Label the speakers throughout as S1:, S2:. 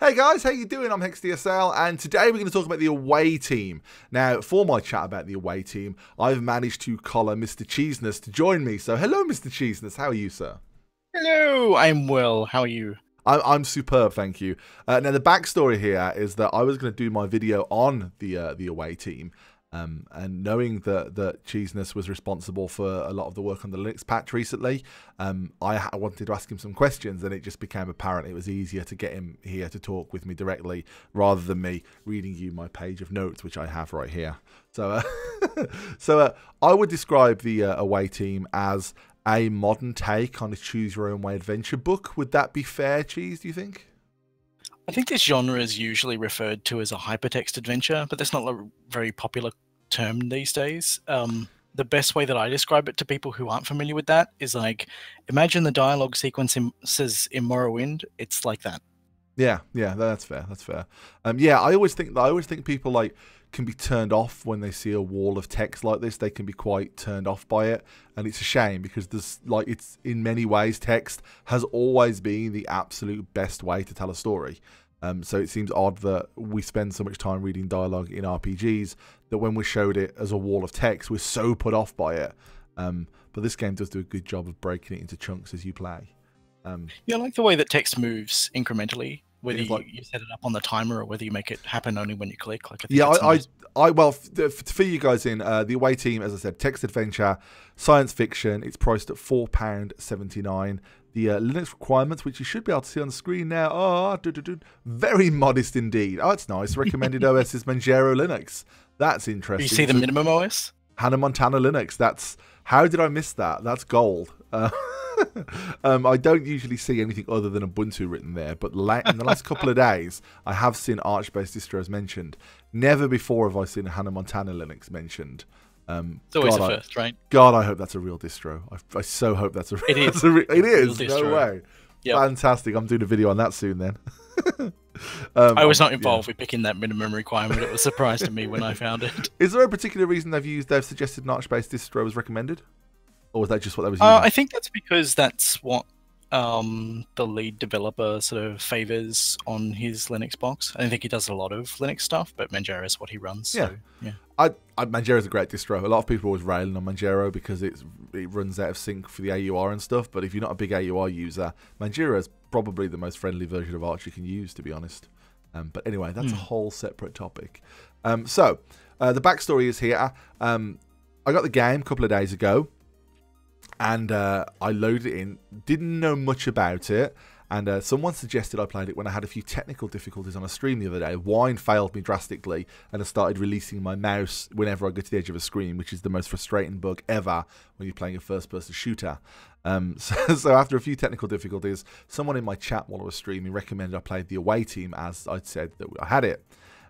S1: Hey guys, how you doing? I'm HexDSL, and today we're going to talk about the away team. Now, for my chat about the away team, I've managed to collar Mr. Cheeseness to join me. So, hello, Mr. Cheeseness. How are you, sir?
S2: Hello, I'm well. How are you?
S1: I'm, I'm superb, thank you. Uh, now, the backstory here is that I was going to do my video on the uh, the away team, um, and knowing that that Cheeseness was responsible for a lot of the work on the Linux patch recently, um, I, I, wanted to ask him some questions, and it just became apparent it was easier to get him here to talk with me directly rather than me reading you my page of notes, which I have right here. So, uh, so uh, I would describe the uh, away team as a modern take on a choose your own way adventure book. Would that be fair, Cheese? Do you think?
S2: I think this genre is usually referred to as a hypertext adventure, but that's not a very popular term these days. Um, the best way that I describe it to people who aren't familiar with that is like, imagine the dialogue sequences in Morrowind. It's like that.
S1: Yeah, yeah, that's fair. That's fair. Um, yeah, I always think I always think people like can be turned off when they see a wall of text like this. They can be quite turned off by it, and it's a shame because there's like it's in many ways text has always been the absolute best way to tell a story. Um, so it seems odd that we spend so much time reading dialogue in RPGs that when we showed it as a wall of text, we're so put off by it. Um, but this game does do a good job of breaking it into chunks as you play.
S2: Um, yeah, I like the way that text moves incrementally whether you, like, you, set it up on the timer or whether you make it happen only when you click. Like, I
S1: yeah, I, nice. I, I, well, for you guys in uh, the away team, as I said, text adventure, science fiction. It's priced at four pound seventy nine. The uh, Linux requirements, which you should be able to see on the screen now, are very modest indeed. Oh, it's nice. Recommended OS is Manjaro Linux. That's interesting.
S2: You see the minimum OS?
S1: Hannah Montana Linux. That's how did I miss that? That's gold. Uh, um, I don't usually see anything other than Ubuntu written there, but in the last couple of days, I have seen Arch-based distros mentioned. Never before have I seen Hannah Montana Linux mentioned.
S2: Um, it's always God, a first,
S1: I,
S2: right?
S1: God, I hope that's a real distro. I, I so hope that's a. It is. A re- it is. No way. Yep. Fantastic. I'm doing a video on that soon then.
S2: um, I was not involved yeah. with picking that minimum requirement. It was a surprise to me when I found it.
S1: Is there a particular reason they've used they've suggested an Arch-based distro as recommended? or was that just what that was?
S2: Uh, I think that's because that's what um, the lead developer sort of favors on his Linux box. I don't think he does a lot of Linux stuff, but Manjaro is what he runs. Yeah, so, yeah.
S1: I, I Manjaro is a great distro. A lot of people are always railing on Manjaro because it's it runs out of sync for the AUR and stuff. But if you're not a big AUR user, Manjaro is probably the most friendly version of Arch you can use, to be honest. Um, but anyway, that's mm. a hmm. whole separate topic. Um, so uh, the backstory is here. Um, I got the game a couple of days ago and uh, I loaded it in. Didn't know much about it, and uh, someone suggested I played it when I had a few technical difficulties on a stream the other day. Wine failed me drastically, and I started releasing my mouse whenever I go to the edge of a screen, which is the most frustrating bug ever when you're playing a first-person shooter. Um, so, so, after a few technical difficulties, someone in my chat while I was streaming recommended I played the away team as I'd said that I had it.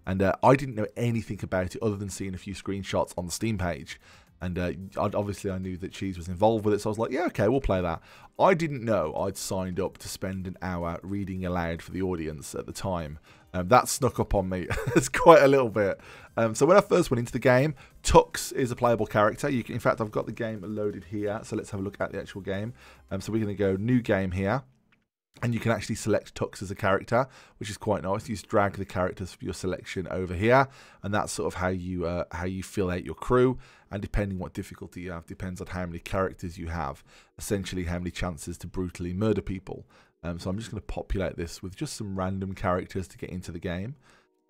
S1: And uh, I didn't know anything about it other than seeing a few screenshots on the Steam page. And uh, obviously, I knew that Cheese was involved with it, so I was like, yeah, okay, we'll play that. I didn't know I'd signed up to spend an hour reading aloud for the audience at the time. Um, that snuck up on me. it's quite a little bit. Um, so when I first went into the game, Tux is a playable character. You can, in fact, I've got the game loaded here, so let's have a look at the actual game. Um, so we're going to go new game here and you can actually select Tux as a character, which is quite nice. You just drag the characters for your selection over here, and that's sort of how you uh, how you fill out your crew. And depending what difficulty you have, depends on how many characters you have. Essentially, how many chances to brutally murder people. Um, so I'm just going to populate this with just some random characters to get into the game.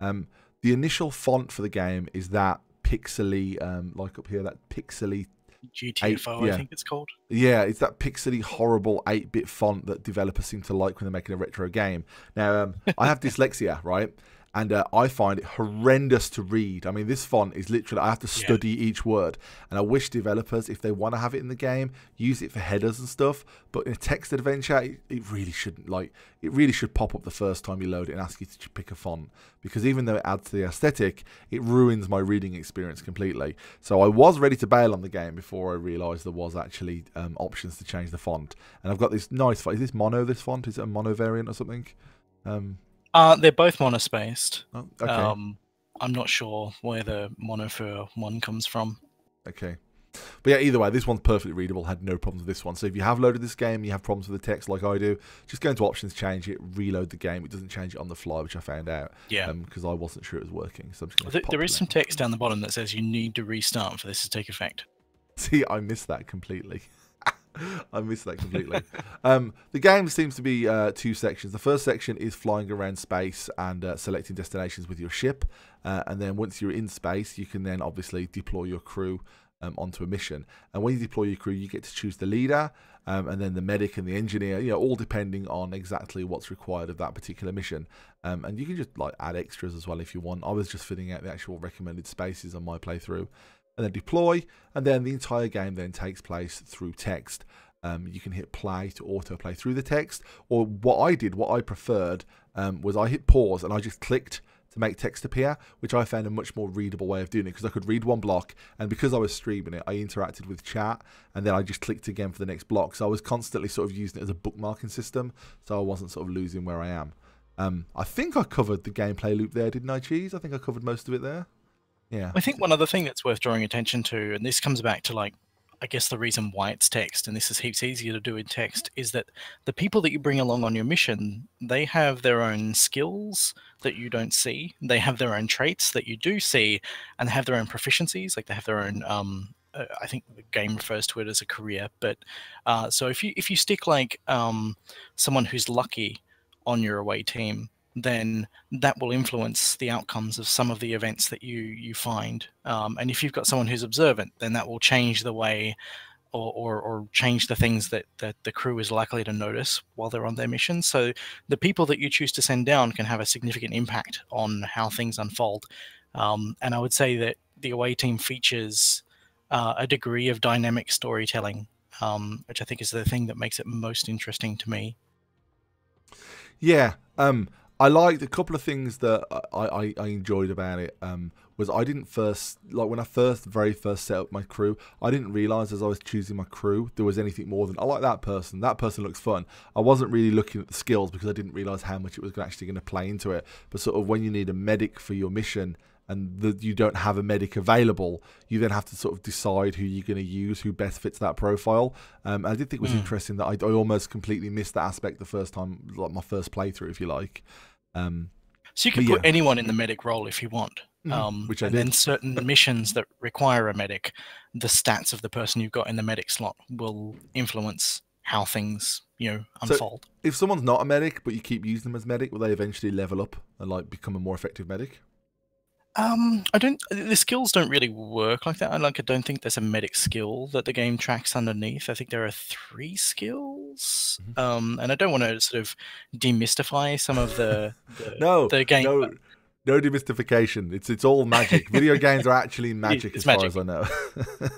S1: Um, the initial font for the game is that pixely, um, like up here, that pixely
S2: GTFO, yeah. I think it's called.
S1: Yeah, it's that pixely, horrible 8 bit font that developers seem to like when they're making a retro game. Now, um, I have dyslexia, right? And uh, I find it horrendous to read. I mean, this font is literally, I have to study yeah. each word. And I wish developers, if they want to have it in the game, use it for headers and stuff. But in a text adventure, it, it, really shouldn't. Like, it really should pop up the first time you load it and ask you to pick a font. Because even though it adds to the aesthetic, it ruins my reading experience completely. So I was ready to bail on the game before I realised there was actually um, options to change the font. And I've got this nice, font. is this mono, this font? Is it a mono variant or something? Um,
S2: uh, they're both monospaced. Oh, okay. Um, I'm not sure where the mono for one comes from.
S1: Okay. But yeah, either way, this one's perfectly readable. Had no problems with this one. So if you have loaded this game, you have problems with the text like I do, just go into options, change it, reload the game. It doesn't change it on the fly, which I found out.
S2: Yeah.
S1: Because um, I wasn't sure it was working. So
S2: there, there is some text down the bottom that says you need to restart for this to take effect.
S1: See, I missed that completely. I missed that completely. um, the game seems to be uh, two sections. The first section is flying around space and uh, selecting destinations with your ship, uh, and then once you're in space, you can then obviously deploy your crew um, onto a mission. And when you deploy your crew, you get to choose the leader, um, and then the medic and the engineer. You know, all depending on exactly what's required of that particular mission. Um, and you can just like add extras as well if you want. I was just filling out the actual recommended spaces on my playthrough and then deploy, and then the entire game then takes place through text. Um, you can hit play to autoplay through the text, or what I did, what I preferred, um, was I hit pause and I just clicked to make text appear, which I found a much more readable way of doing it because I could read one block, and because I was streaming it, I interacted with chat, and then I just clicked again for the next block. So I was constantly sort of using it as a bookmarking system, so I wasn't sort of losing where I am. Um, I think I covered the gameplay loop there, didn't I, Cheese? I think I covered most of it there. Yeah.
S2: I think one other thing that's worth drawing attention to, and this comes back to like, I guess the reason why it's text, and this is heaps easier to do in text, is that the people that you bring along on your mission, they have their own skills that you don't see. They have their own traits that you do see, and they have their own proficiencies. Like they have their own. Um, uh, I think the game refers to it as a career, but uh, so if you if you stick like um, someone who's lucky on your away team, then that will influence the outcomes of some of the events that you you find. Um, and if you've got someone who's observant, then that will change the way or, or, or, change the things that, that the crew is likely to notice while they're on their mission. So the people that you choose to send down can have a significant impact on how things unfold. Um, and I would say that the away team features uh, a degree of dynamic storytelling, um, which I think is the thing that makes it most interesting to me.
S1: Yeah, um, I liked a couple of things that I, I, I enjoyed about it. Um, was I didn't first like when I first very first set up my crew, I didn't realize as I was choosing my crew there was anything more than I like that person. That person looks fun. I wasn't really looking at the skills because I didn't realize how much it was actually going to play into it. But sort of when you need a medic for your mission and that you don't have a medic available, you then have to sort of decide who you're going to use, who best fits that profile. Um, I did think it was mm. interesting that I, I, almost completely missed that aspect the first time, like my first playthrough, if you like. Um,
S2: so you can put yeah. anyone in the medic role if you want. Mm, um, which I and did. then certain missions that require a medic, the stats of the person you've got in the medic slot will influence how things you know unfold. So
S1: if someone's not a medic but you keep using them as medic, will they eventually level up and like become a more effective medic?
S2: Um, I don't. The skills don't really work like that. I like. I don't think there's a medic skill that the game tracks underneath. I think there are three skills. Mm-hmm. Um, and I don't want to sort of demystify some of the, the
S1: no
S2: the game.
S1: No. No demystification. It's it's all magic. Video games are actually magic, as magic. far as I know.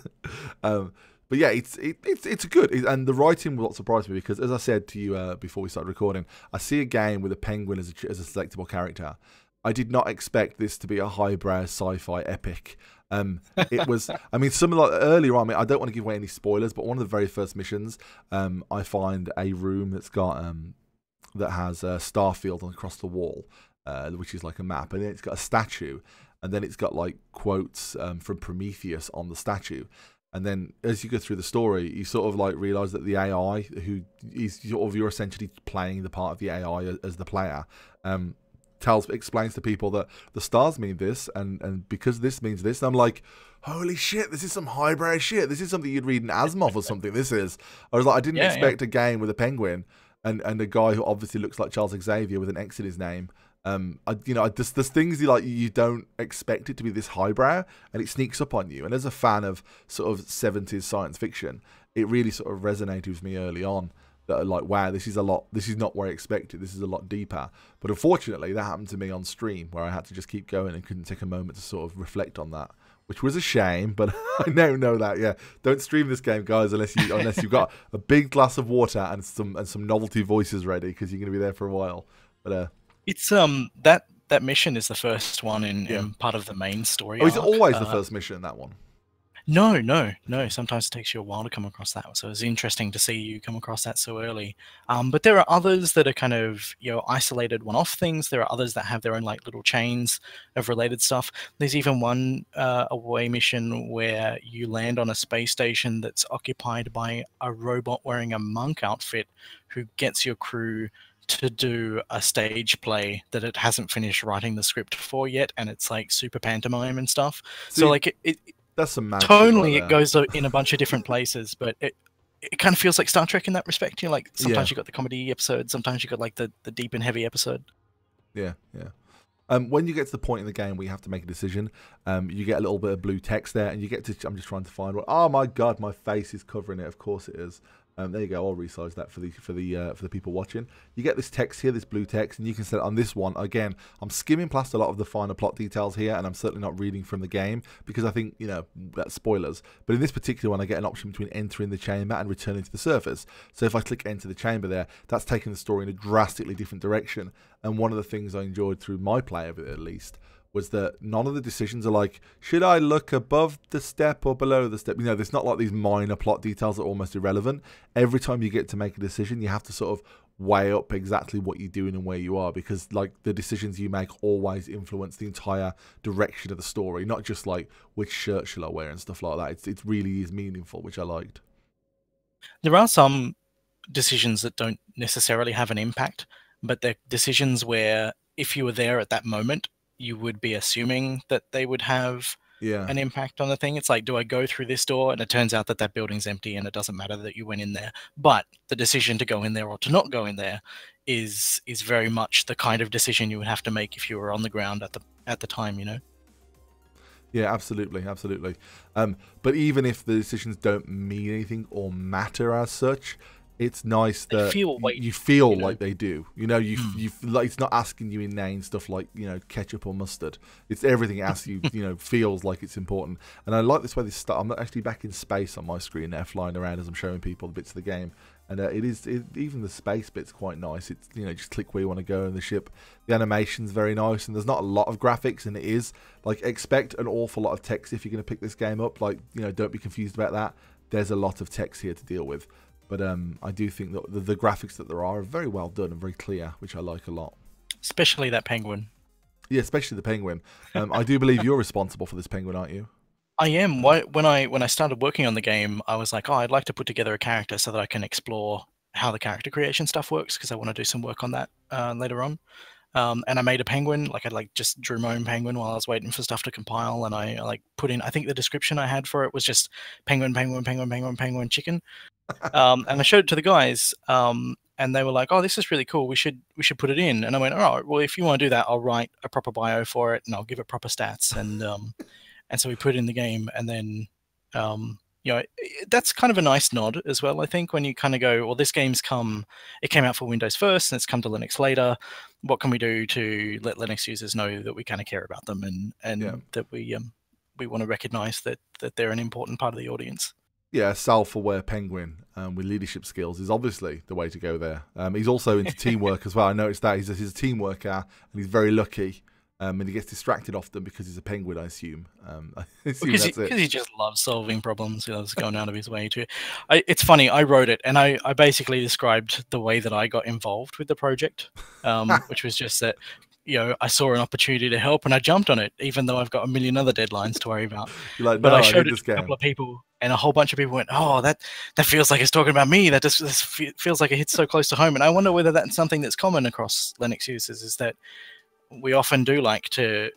S1: um, but yeah, it's it, it's it's good, and the writing will not surprise me because, as I said to you uh, before we started recording, I see a game with a penguin as a, as a selectable character, I did not expect this to be a highbrow sci-fi epic. Um, it was. I mean, some of the earlier on. I, mean, I don't want to give away any spoilers, but one of the very first missions, um, I find a room that's got um, that has a Starfield across the wall, uh, which is like a map, and then it's got a statue, and then it's got like quotes um, from Prometheus on the statue. And then as you go through the story, you sort of like realize that the AI, who is sort of you're essentially playing the part of the AI as the player, um, tells explains to people that the stars mean this and and because this means this i'm like holy shit this is some highbrow shit. This is something you'd read in asimov or something this is. I was like i didn't yeah, expect yeah. a game with a penguin and and a guy who obviously looks like charles xavier with an x in his name. Um I, you know just there's things you like you don't expect it to be this highbrow and it sneaks up on you. And as a fan of sort of 70s science fiction it really sort of resonated with me early on that are like, wow, this is a lot. This is not where I expected. This is a lot deeper. But unfortunately, that happened to me on stream, where I had to just keep going and couldn't take a moment to sort of reflect on that, which was a shame. But I now know that. Yeah, don't stream this game, guys, unless you unless you've got a big glass of water and some and some novelty voices ready, because you're going to be there for a while. But uh,
S2: it's um that that mission is the first one in, yeah. in part of the main story.
S1: Oh, is it always uh, the first mission? In that one.
S2: No, no, no. Sometimes it takes you a while to come across that. So it's interesting to see you come across that so early. Um, but there are others that are kind of you know isolated one-off things. There are others that have their own like little chains of related stuff. There's even one uh, away mission where you land on a space station that's occupied by a robot wearing a monk outfit who gets your crew to do a stage play that it hasn't finished writing the script for yet, and it's like super pantomime and stuff.
S1: See,
S2: so like it, it
S1: That's some magic.
S2: tonally
S1: right
S2: it goes uh, in a bunch of different places, but it it kind of feels like Star Trek in that respect. You know, like sometimes
S1: Yeah.
S2: you got the comedy episode, sometimes you got like the the deep and heavy episode.
S1: Yeah, yeah. Um, when you get to the point in the game where you have to make a decision, um, you get a little bit of blue text there, and you get to. I'm just trying to find what. Oh my god, my face is covering it. Of course it is. Um, there you go. I'll resize that for the for the uh, for the people watching. You get this text here, this blue text, and you can set it on this one. Again, I'm skimming past a lot of the finer plot details here, and I'm certainly not reading from the game because I think you know that's spoilers. But in this particular one, I get an option between entering the chamber and returning to the surface. So if I click enter the chamber there, that's taking the story in a drastically different direction. And one of the things I enjoyed through my play of it, at least, was that none of the decisions are like, should I look above the step or below the step? You know, there's not like these minor plot details that are almost irrelevant. Every time you get to make a decision, you have to sort of weigh up exactly what you're doing and where you are because like the decisions you make always influence the entire direction of the story not just like which shirt shall i wear and stuff like that it's, it really is meaningful which i liked
S2: There are some decisions that don't necessarily have an impact, but they're decisions where if you were there at that moment, you would be assuming that they would have
S1: yeah
S2: an impact on the thing. It's like, do I go through this door? And it turns out that that building's empty and it doesn't matter that you went in there. But the decision to go in there or to not go in there is is very much the kind of decision you would have to make if you were on the ground at the at the time, you know.
S1: Yeah, absolutely, absolutely. Um, but even if the decisions don't mean anything or matter as such, it's nice
S2: They
S1: that
S2: feel
S1: y-
S2: weighty,
S1: you feel
S2: you know?
S1: like they do. You know, you
S2: Mm.
S1: you like it's not asking you inane stuff like you know ketchup or mustard. It's everything it asks you. You know, feels like it's important. And I like this way this start. I'm actually back in space on my screen there, flying around as I'm showing people the bits of the game. And uh, it is it, even the space bit's quite nice. It's you know just click where you want to go in the ship. The animation's very nice, and there's not a lot of graphics, and it is like expect an awful lot of text if you're going to pick this game up. Like you know, don't be confused about that. There's a lot of text here to deal with, but um, I do think that the, the graphics that there are are very well done and very clear, which I like a lot.
S2: Especially that penguin.
S1: Yeah, especially the penguin. Um, I do believe you're responsible for this penguin, aren't you?
S2: I am. When I when I started working on the game, I was like, oh, I'd like to put together a character so that I can explore how the character creation stuff works because I want to do some work on that uh, later on. Um, and I made a penguin. Like I like just drew my own penguin while I was waiting for stuff to compile, and I, I like put in. I think the description I had for it was just penguin, penguin, penguin, penguin, penguin, chicken. um, and I showed it to the guys, um, and they were like, "Oh, this is really cool. We should we should put it in." And I went, "All right. Well, if you want to do that, I'll write a proper bio for it, and I'll give it proper stats." And um, and so we put it in the game, and then um, you know that's kind of a nice nod as well. I think when you kind of go, "Well, this game's come. It came out for Windows first, and it's come to Linux later. What can we do to let Linux users know that we kind of care about them and and
S1: Yeah.
S2: that we um, we want to recognize that that they're an important part of the audience?"
S1: Yeah, self-aware penguin um, with leadership skills is obviously the way to go there. Um, he's also into teamwork as well. I noticed that he's a, he's a team worker and he's very lucky. Um, and he gets distracted often because he's a penguin, I assume. Um, I assume
S2: because he,
S1: that's it.
S2: 'cause he just loves solving problems. He loves going out of his way to. I, it's funny. I wrote it, and I, I basically described the way that I got involved with the project, um, which was just that you know I saw an opportunity to help, and I jumped on it, even though I've got a million other deadlines to worry about.
S1: Like,
S2: But
S1: no,
S2: I
S1: I,
S2: showed
S1: need
S2: it to a couple of people, and a whole bunch of people went, "Oh, that that feels like it's talking about me. That just feels like it hits so close to home." And I wonder whether that's something that's common across Linux users is that we often do like to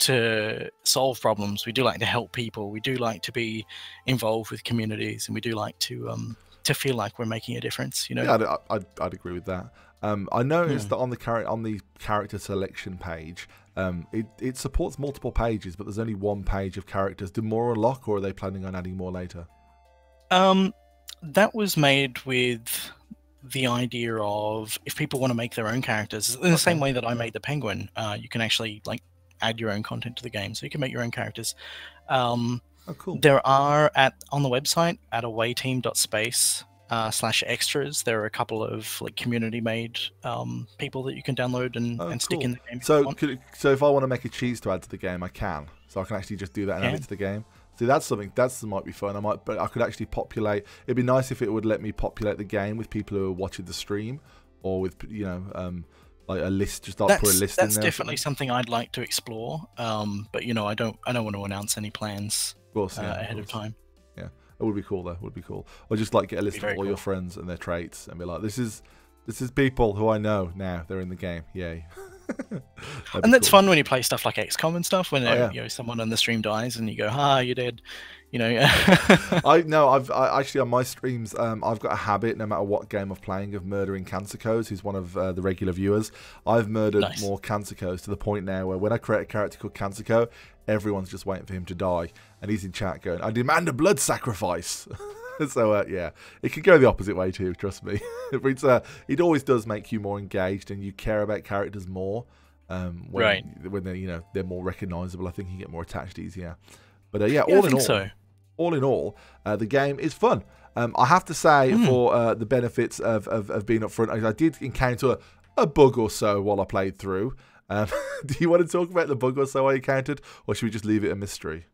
S2: to solve problems. We do like to help people. We do like to be involved with communities, and we do like to um to feel like we're making a difference. You know,
S1: Yeah, I'd, I'd, I'd agree with that. Um, I noticed
S2: Yeah.
S1: that on the character on the character selection page, um, it, it supports multiple pages, but there's only one page of characters. Do more unlock, or are they planning on adding more later?
S2: Um, that was made with the idea of if people want to make their own characters, in the same way that I made the penguin, uh, you can actually like add your own content to the game, so you can make your own characters. Um,
S1: Oh, cool.
S2: there are at on the website at awayteam.space uh, slash extras. There are a couple of like community made um, people that you can download and,
S1: Oh,
S2: and stick
S1: cool.
S2: in the game.
S1: So,
S2: want.
S1: could, so if I want to make a cheese to add to the game, I can. So I can actually just do that and add it to the game. See, that's something that's might be fun. I might, but I could actually populate. It'd be nice if it would let me populate the game with people who are watching the stream, or with you know, um, like a list. Just start
S2: that's,
S1: put a list
S2: that's
S1: in there.
S2: definitely something I'd like to explore. Um, but you know, I don't I don't want to announce any plans
S1: Of course,
S2: uh,
S1: yeah, of
S2: ahead of
S1: course.
S2: time.
S1: Yeah, it would be cool though. It would be cool. Or just like get a list of all
S2: very
S1: your friends and their traits and be like, this is this is people who I know now. They're in the game. Yay.
S2: And that's
S1: cool.
S2: fun when you play stuff like XCOM and stuff. When
S1: Oh,
S2: uh,
S1: yeah.
S2: you know someone on the stream dies and you go, "Ah, you're dead," you know.
S1: I no, I've I, actually on my streams, um, I've got a habit, no matter what game I'm playing, of murdering Cancer Codes, who's one of uh, the regular viewers. I've murdered
S2: Nice.
S1: more Cancer Codes to the point now where when I create a character called Cancer Co, everyone's just waiting for him to die, and he's in chat going, "I demand a blood sacrifice." so uh, yeah, it can go the opposite way too. Trust me, it's, uh, it always does make you more engaged, and you care about characters more. Um, when,
S2: Right.
S1: when they're you know they're more recognizable, I think you get more attached easier. But uh, yeah,
S2: Yeah,
S1: all in all,
S2: so.
S1: all in all, uh, the game is fun. Um, I have to say,
S2: Hmm.
S1: for uh, the benefits of, of, of being up front, I, I did encounter a bug or so while I played through. Um, do you want to talk about the bug or so I encountered, or should we just leave it a mystery?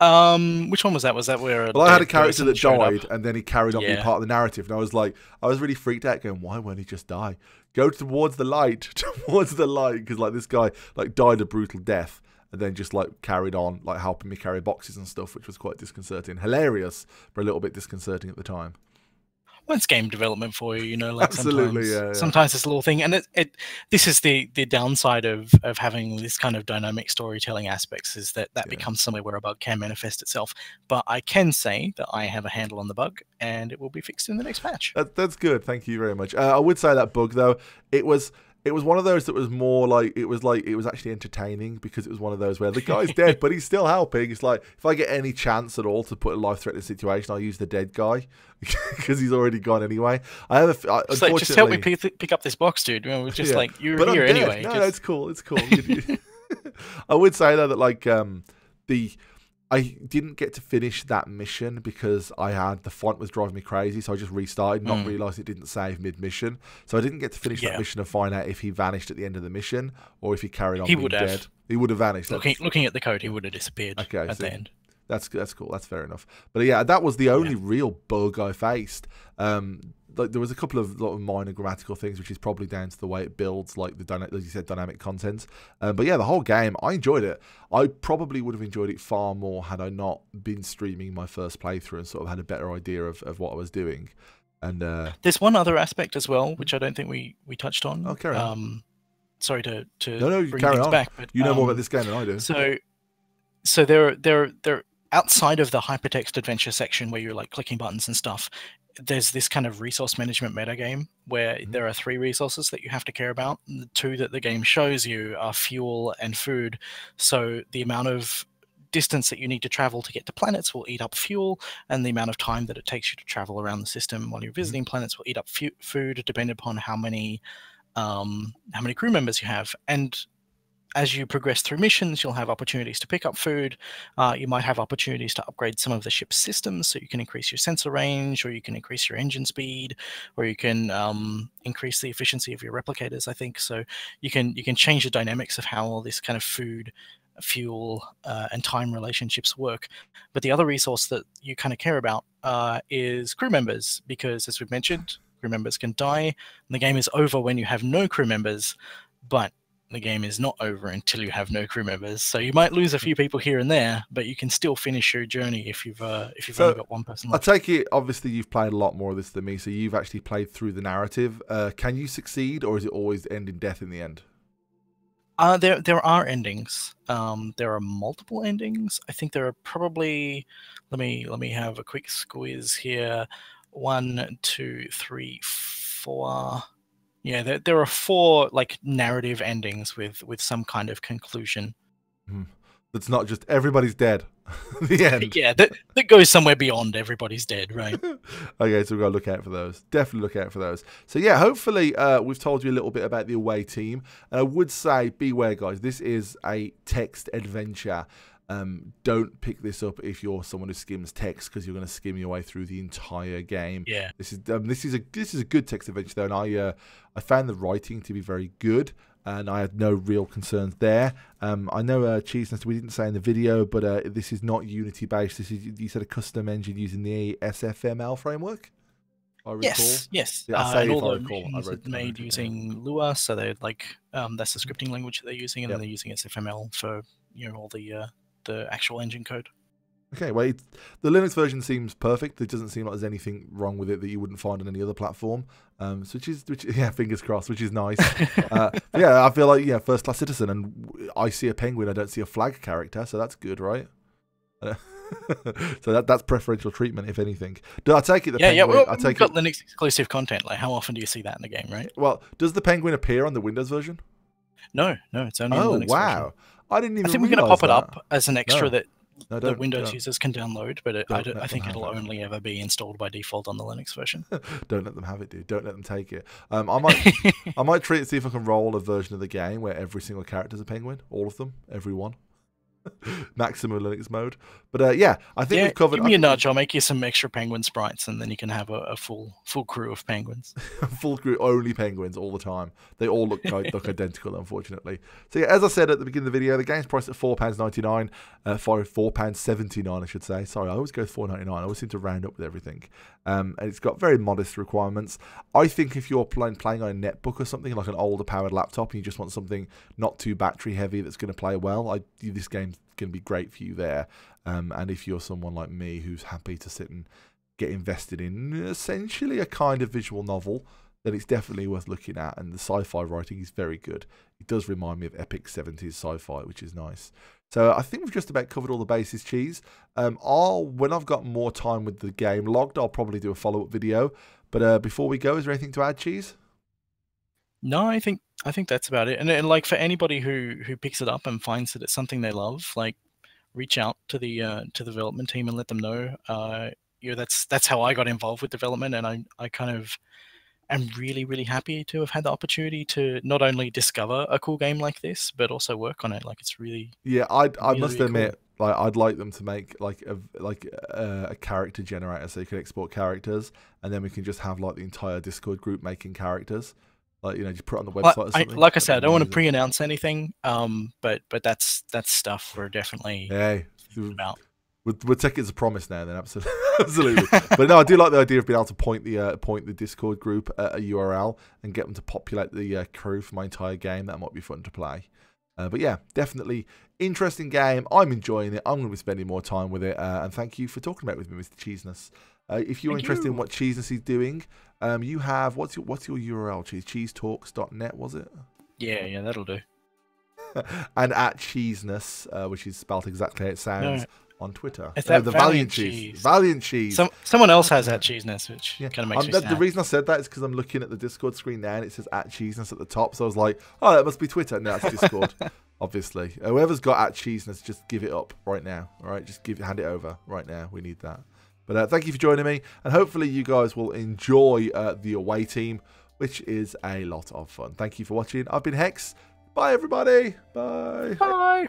S2: Um, which one was that? Was that where?
S1: Well, I had a character that
S2: showed up?
S1: died, and then he carried on being part of the narrative, and I was like, I was really freaked out, going, "Why won't he just die? Go towards the light, towards the light," because like this guy like died a brutal death, and then just like carried on, like helping me carry boxes and stuff, which was quite disconcerting, hilarious, but a little bit disconcerting at the time.
S2: Well, it's game development for you, you know. Like
S1: Absolutely,
S2: sometimes,
S1: yeah, yeah.
S2: sometimes it's a little thing, and it, it this is the the downside of of having this kind of dynamic storytelling aspects is that that
S1: Yeah.
S2: becomes somewhere where a bug can manifest itself. But I can say that I have a handle on the bug, and it will be fixed in the next patch.
S1: That, that's good. Thank you very much. Uh, I would say that bug though, it was it was one of those that was more like it was like it was actually entertaining because it was one of those where the guy's dead but he's still helping. It's like if I get any chance at all to put a life threatening situation, I'll use the dead guy because he's already gone anyway. I have a I,
S2: It's like, just help me pick, pick up this box, dude. You know, we're just
S1: Yeah.
S2: like you're
S1: but
S2: here anyway.
S1: No,
S2: just-
S1: no, it's cool. It's cool. I would say though that like um the I didn't get to finish that mission because I had the font was driving me crazy, so I just restarted, not
S2: Mm.
S1: realised it didn't save mid mission. So I didn't get to finish
S2: Yeah.
S1: that mission and find out if he vanished at the end of the mission or if he carried on
S2: He
S1: being
S2: would have.
S1: dead. He would have vanished.
S2: looking looking at the code, he would have disappeared
S1: Okay,
S2: at
S1: so-
S2: the end.
S1: That's that's cool. That's fair enough. But yeah, that was the only real bug I faced. Um, like there was a couple of lot of minor grammatical things, which is probably down to the way it builds, like the as you said, dynamic content. Um, but yeah, the whole game, I enjoyed it. I probably would have enjoyed it far more had I not been streaming my first playthrough and sort of had a better idea of, of what I was doing. And uh,
S2: There's one other aspect as well, which I don't think we we touched on.
S1: Oh.
S2: Um, sorry to to
S1: No, no, you
S2: bring things
S1: on.
S2: back, but
S1: you know more
S2: um,
S1: about this game than I do.
S2: So, so there, there, there. Outside of the hypertext adventure section where you're like clicking buttons and stuff, there's this kind of resource management metagame where
S1: Mhm.
S2: there are three resources that you have to care about. The two that the game shows you are fuel and food. So the amount of distance that you need to travel to get to planets will eat up fuel, and the amount of time that it takes you to travel around the system while you're visiting planets will eat up fu- food, depending upon how many um, how many crew members you have. And as you progress through missions, you'll have opportunities to pick up food. Uh, you might have opportunities to upgrade some of the ship's systems, so you can increase your sensor range, or you can increase your engine speed, or you can um, increase the efficiency of your replicators. I think so. You can you can change the dynamics of how all this kind of food, fuel, uh, and time relationships work. But the other resource that you kind of care about uh, is crew members, because as we've mentioned, crew members can die. And the game is over when you have no crew members, but the game is not over until you have no crew members. So you might lose a few people here and there, but you can still finish your journey if you've uh, if you've
S1: So,
S2: only got one person
S1: I take it, obviously, you've played a lot more of this than me, so you've actually played through the narrative. Uh, can you succeed, or is it always end in death in the end?
S2: Uh, there there are endings. Um, there are multiple endings. I think there are probably. Let me let me have a quick squeeze here. One, two, three, four. Yeah, there, there are four like narrative endings with with some kind of conclusion.
S1: That's not just everybody's dead. the end.
S2: Yeah, that that goes somewhere beyond everybody's dead, right?
S1: okay, so we've got to look out for those. Definitely look out for those. So yeah, hopefully uh, we've told you a little bit about the away team. And I would say, beware, guys. This is a text adventure. Um, don't pick this up if you're someone who skims text because you're going to skim your way through the entire game.
S2: Yeah.
S1: This is um, this is a this is a good text adventure though, and I uh, I found the writing to be very good. and I had no real concerns there. Um, I know uh, Cheeseness, we didn't say in the video, but uh, this is not Unity based. This is you said a custom engine using the SFML framework. I.
S2: Yes, yes.
S1: Yeah, I
S2: uh, and all
S1: I
S2: the
S1: recall, I wrote-
S2: are made
S1: wrote it down.
S2: using Lua, so they're like um, that's the scripting language they're using, and
S1: Yep.
S2: then they're using SFML for you know all the uh, the actual engine code.
S1: Okay, well, it's, the Linux version seems perfect. It doesn't seem like there's anything wrong with it that you wouldn't find on any other platform. Um, so which is, which yeah, fingers crossed, which is nice. uh, yeah, I feel like yeah, first class citizen, and I see a penguin, I don't see a flag character, so that's good, right? Uh, so that that's preferential treatment, if anything. Do I take it the
S2: yeah, yeah. Well,
S1: I
S2: we've
S1: take
S2: got
S1: it.
S2: Linux exclusive content. Like, how often do you see that in the game, right?
S1: Well, does the penguin appear on the Windows version?
S2: No, no, it's only.
S1: Oh
S2: the Linux
S1: wow!
S2: version.
S1: I didn't even.
S2: I think we're going to pop it up as an extra
S1: No.
S2: that
S1: No,
S2: the Windows
S1: don't.
S2: users can download, but it, I,
S1: don't-
S2: I think it'll
S1: it.
S2: only ever be installed by default on the Linux version.
S1: Don't let them have it, dude. Don't let them take it. Um, I might, I might try and see if I can roll a version of the game where every single character's a penguin, all of them, every one, maximum Linux mode. But uh, yeah, I think
S2: yeah,
S1: we've covered
S2: give me a nudge. I'll make you some extra penguin sprites, and then you can have a, a full full crew of penguins.
S1: full crew only penguins all the time. They all look look identical, unfortunately. So yeah, as I said at the beginning of the video, the game's priced at four pounds ninety nine, uh, for four pounds seventy nine, I should say. Sorry, I always go four ninety nine. I always seem to round up with everything. Um, and it's got very modest requirements. I think if you're playing playing on a netbook or something like an older powered laptop, and you just want something not too battery heavy that's going to play well, I this game's going to be great for you there. Um, and if you're someone like me who's happy to sit and get invested in essentially a kind of visual novel, then it's definitely worth looking at. And the sci-fi writing is very good. It does remind me of epic 70s sci-fi, which is nice. So I think we've just about covered all the bases, cheese. Um, I'll when I've got more time with the game logged, I'll probably do a follow-up video. But uh, before we go, is there anything to add, cheese?
S2: No, I think I think that's about it. And, and like for anybody who who picks it up and finds that it's something they love, like reach out to the uh, to the development team and let them know. Uh, you know, that's that's how I got involved with development, and I I kind of am really really happy to have had the opportunity to not only discover a cool game like this, but also work on it. Like it's really
S1: Yeah, I I
S2: Really,
S1: must
S2: really cool.
S1: admit, like I'd like them to make like a like a, a character generator so you can export characters, and then we can just have like the entire Discord group making characters. Like you know, just put it on the website. or
S2: I, like I said, I don't want to pre-announce anything, um, but but that's that's stuff we're definitely
S1: Hey,
S2: about.
S1: we'll, we'll take it as a promise now. Then absolutely, absolutely. but no, I do like the idea of being able to point the uh, point the Discord group at a URL and get them to populate the uh, crew for my entire game. That might be fun to play. Uh, but yeah, definitely interesting game. I'm enjoying it. I'm going to be spending more time with it. Uh, and thank you for talking about it with me, Mr. Cheeseness. Uh, if you're
S2: Thank
S1: interested in what Cheeseness is doing, um, you have what's your what's your URL? Cheese cheesetalks.net was it?
S2: Yeah, yeah, that'll do.
S1: and at Cheeseness, uh, which is spelled exactly how it sounds on Twitter.
S2: It's
S1: No, the
S2: Valiant
S1: Valiant Cheese.
S2: Cheese.
S1: Valiant Cheese.
S2: Some someone else has that cheeseness, which
S1: Yeah.
S2: kind of makes
S1: Um,
S2: me
S1: that-
S2: sad.
S1: the reason I said that is because I'm looking at the Discord screen now and it says at Cheeseness at the top. So I was like, oh, that must be Twitter. No, it's Discord, obviously. Uh, Whoever's got at Cheeseness, just give it up right now. All right, just give hand it over right now. We need that. But uh, thank you for joining me, and hopefully you guys will enjoy uh, the away team, which is a lot of fun. Thank you for watching. I've been Hex. Bye, everybody. Bye.
S2: Bye.